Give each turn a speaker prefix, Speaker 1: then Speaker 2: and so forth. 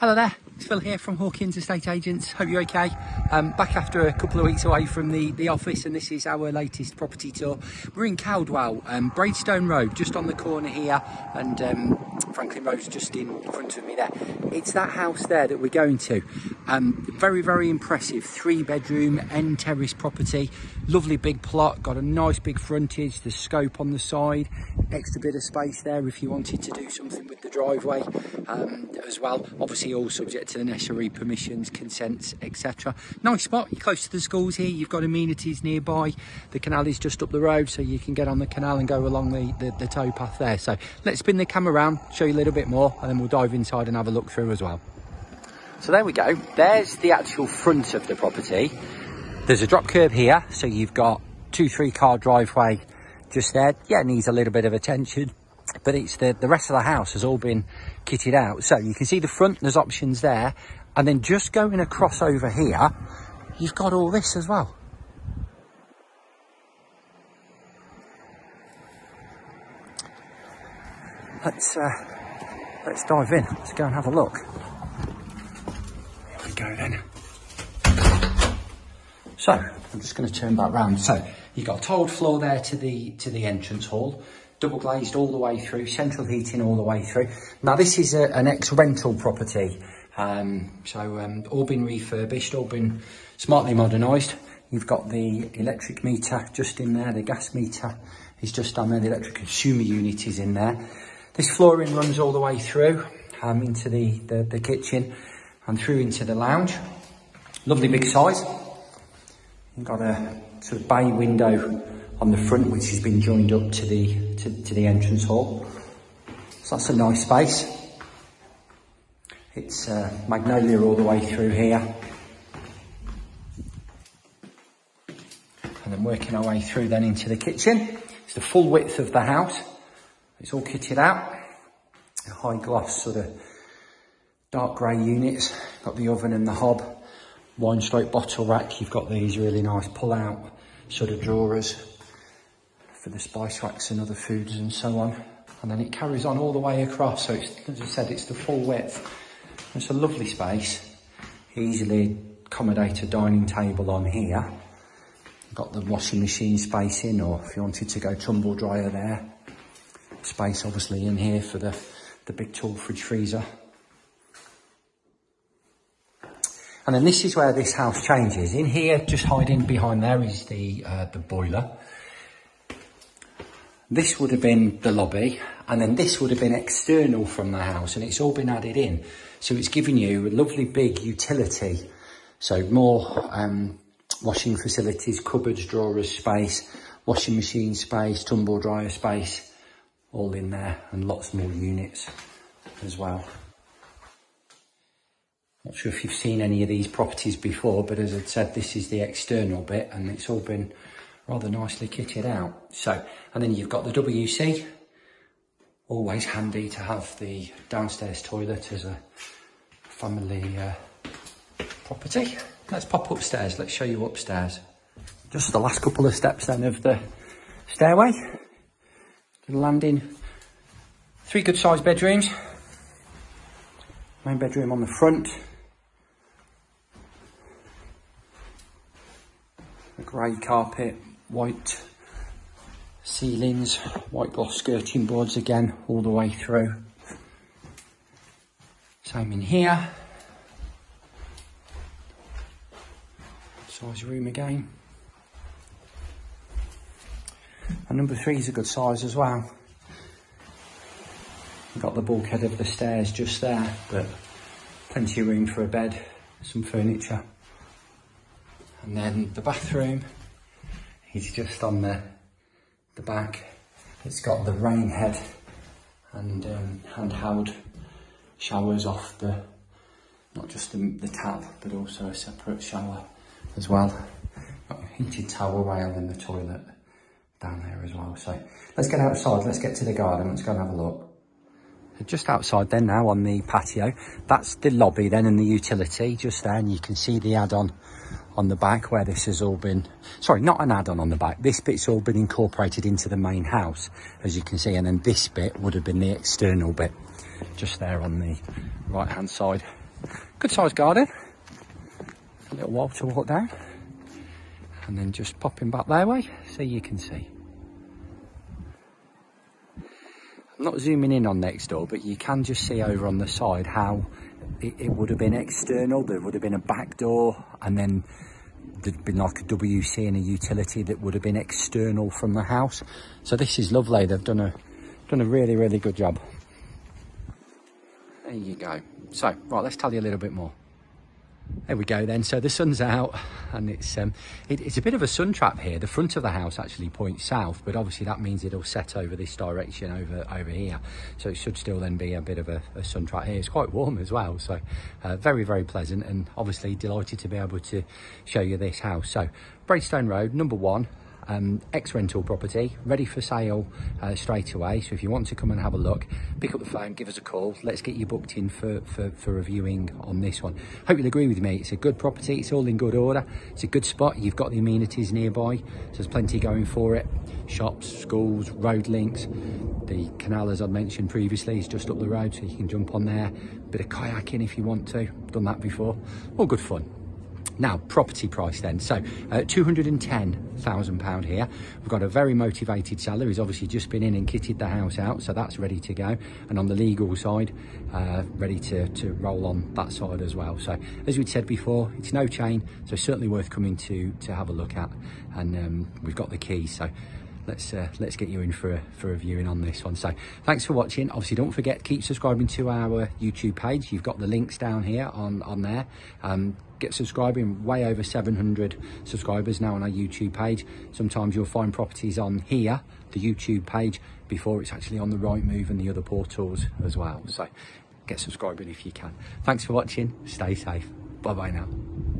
Speaker 1: Hello there, it's Phil here from Hawkins Estate Agents. Hope you're okay. Um, back after a couple of weeks away from the, the office, and this is our latest property tour. We're in Caldwell, um, Bradestone Road, just on the corner here, and um, Franklin Road's just in front of me there. It's that house there that we're going to. Um, very, very impressive three bedroom end terrace property. Lovely big plot, got a nice big frontage, the scope on the side, extra bit of space there if you wanted to do something with the driveway um, as well. Obviously, all subject to the necessary permissions, consents, etc. Nice spot, you're close to the schools here, you've got amenities nearby. The canal is just up the road, so you can get on the canal and go along the, the, the towpath there. So let's spin the camera around, show you a little bit more, and then we'll dive inside and have a look through as well. So there we go. There's the actual front of the property. There's a drop curb here, so you've got two, three car driveway just there. Yeah, needs a little bit of attention, but it's the, the rest of the house has all been kitted out. So you can see the front, there's options there. And then just going across over here, you've got all this as well. Let's, uh, let's dive in. Let's go and have a look. Here we go then. So I'm just going to turn back round. So you've got a tiled floor there to the to the entrance hall, double glazed all the way through, central heating all the way through. Now this is a, an ex-rental property, um, so um, all been refurbished, all been smartly modernised. You've got the electric meter just in there, the gas meter is just down there, the electric consumer unit is in there. This flooring runs all the way through um, into the, the, the kitchen and through into the lounge. Lovely big size. Got a sort of bay window on the front which has been joined up to the to, to the entrance hall. So that's a nice space. It's uh, magnolia all the way through here. And then working our way through then into the kitchen. It's the full width of the house. It's all kitted out. High gloss sort of dark grey units. Got the oven and the hob. Wine stroke bottle rack. You've got these really nice pull out sort of drawers for the spice racks and other foods and so on. And then it carries on all the way across. So it's, as I said, it's the full width. It's a lovely space. Easily accommodate a dining table on here. Got the washing machine space in, or if you wanted to go tumble dryer there. Space obviously in here for the, the big tall fridge freezer. And then this is where this house changes. In here, just hiding behind there is the, uh, the boiler. This would have been the lobby, and then this would have been external from the house, and it's all been added in. So it's giving you a lovely big utility. So more um, washing facilities, cupboards, drawers space, washing machine space, tumble dryer space, all in there, and lots more units as well. Not sure if you've seen any of these properties before, but as I said, this is the external bit and it's all been rather nicely kitted out. So, and then you've got the WC, always handy to have the downstairs toilet as a family uh, property. Let's pop upstairs, let's show you upstairs. Just the last couple of steps then of the stairway. The landing, three good sized bedrooms. Main bedroom on the front, grey carpet, white ceilings, white gloss skirting boards again all the way through. Same in here. Size room again. And number three is a good size as well. Got the bulkhead of the stairs just there, but plenty of room for a bed, some furniture. And then the bathroom is just on the, the back. It's got the rain head and um, handheld showers off the, not just the, the tap, but also a separate shower as well. Got a heated towel rail in the toilet down there as well. So let's get outside, let's get to the garden, let's go and have a look. Just outside then now on the patio, that's the lobby then and the utility just there and you can see the add-on on the back where this has all been, sorry, not an add-on on the back. This bit's all been incorporated into the main house, as you can see. And then this bit would have been the external bit, just there on the right-hand side. Good sized garden. A little while to walk down. And then just popping back their way so you can see. I'm not zooming in on next door, but you can just see over on the side how it, it would have been external. There would have been a back door and then there'd been like a WC and a utility that would have been external from the house. So this is lovely. They've done a done a really, really good job. There you go. So, right, let's tell you a little bit more. There we go then. So the sun's out and it's um, it, it's a bit of a sun trap here. The front of the house actually points south, but obviously that means it'll set over this direction over over here. So it should still then be a bit of a, a sun trap here. It's quite warm as well. So uh, very, very pleasant and obviously delighted to be able to show you this house. So Bradestone Road, number one, um, ex-rental property, ready for sale uh, straight away. So if you want to come and have a look, pick up the phone, give us a call. Let's get you booked in for, for, for reviewing on this one. Hope you'll agree with me. It's a good property. It's all in good order. It's a good spot. You've got the amenities nearby. So there's plenty going for it. Shops, schools, road links. The canal, as I mentioned previously, is just up the road, so you can jump on there. Bit of kayaking if you want to. Done that before. All good fun. Now, property price then. So, uh, £210,000 here. We've got a very motivated seller He's obviously just been in and kitted the house out, so that's ready to go. And on the legal side, uh, ready to, to roll on that side as well. So, as we'd said before, it's no chain, so certainly worth coming to, to have a look at. And um, we've got the key, so let's uh, let's get you in for a, for a viewing on this one. So thanks for watching. Obviously don't forget keep subscribing to our youtube page. You've got the links down here on on there. Um, get subscribing. Way over 700 subscribers now on our youtube page. Sometimes you'll find properties on here the youtube page before it's actually on the Rightmove and the other portals as well. So get subscribing if you can. Thanks for watching. Stay safe. Bye bye now